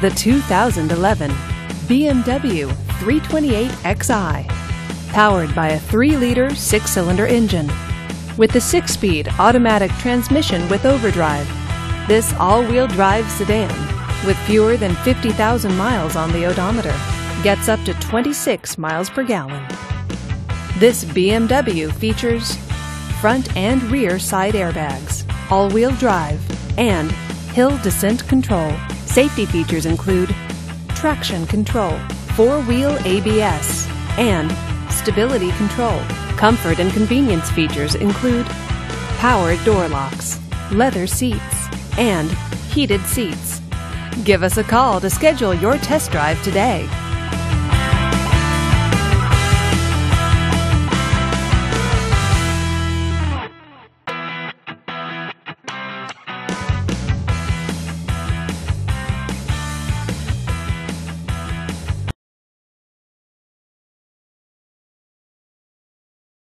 the 2011 BMW 328xi. Powered by a 3-liter six-cylinder engine. With a six-speed automatic transmission with overdrive, this all-wheel drive sedan, with fewer than 50,000 miles on the odometer, gets up to 26 miles per gallon. This BMW features front and rear side airbags, all-wheel drive, and hill descent control. Safety features include traction control, four-wheel ABS, and stability control. Comfort and convenience features include power door locks, leather seats, and heated seats. Give us a call to schedule your test drive today.